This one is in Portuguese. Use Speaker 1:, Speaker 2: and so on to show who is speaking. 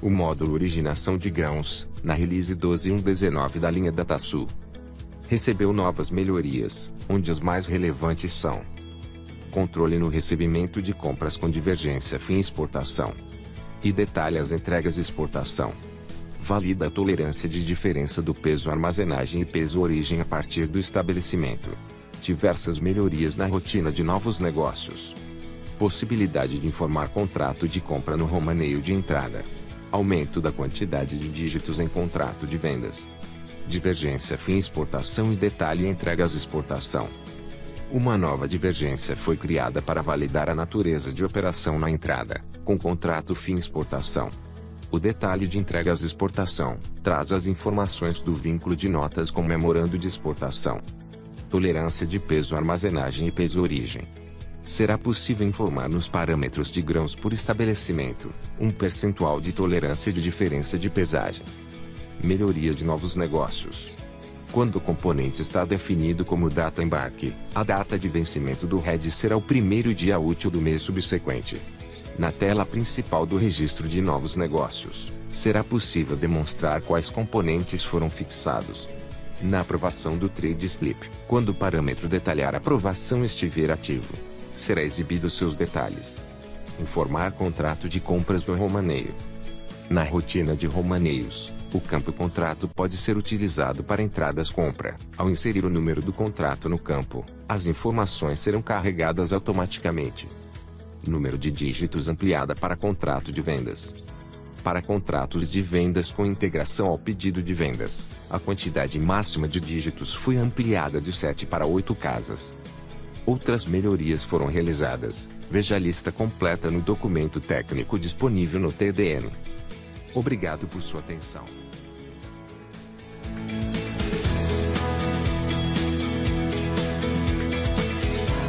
Speaker 1: O módulo Originação de Grãos, na release 12.1.19 da linha DataSul, recebeu novas melhorias, onde as mais relevantes são controle no recebimento de compras com divergência fim exportação e detalha as entregas exportação. Valida a tolerância de diferença do peso armazenagem e peso origem a partir do estabelecimento. Diversas melhorias na rotina de novos negócios. Possibilidade de informar contrato de compra no romaneio de entrada. Aumento da quantidade de dígitos em contrato de vendas. Divergência fim exportação e detalhe entregas exportação. Uma nova divergência foi criada para validar a natureza de operação na entrada, com contrato fim exportação. O detalhe de entregas exportação traz as informações do vínculo de notas com memorando de exportação. Tolerância de peso armazenagem e peso origem. Será possível informar nos parâmetros de grãos por estabelecimento um percentual de tolerância de diferença de pesagem. Melhoria de novos negócios. Quando o componente está definido como data embarque, a data de vencimento do RED será o primeiro dia útil do mês subsequente. Na tela principal do registro de novos negócios, será possível demonstrar quais componentes foram fixados. Na aprovação do Trade Slip, quando o parâmetro detalhar aprovação estiver ativo, será exibido seus detalhes. Informar contrato de compras no romaneio. Na rotina de romaneios, o campo contrato pode ser utilizado para entradas compra. Ao inserir o número do contrato no campo, as informações serão carregadas automaticamente. Número de dígitos ampliada para contrato de vendas. Para contratos de vendas com integração ao pedido de vendas, a quantidade máxima de dígitos foi ampliada de 7 para 8 casas. Outras melhorias foram realizadas. Veja a lista completa no documento técnico disponível no TDN. Obrigado por sua atenção.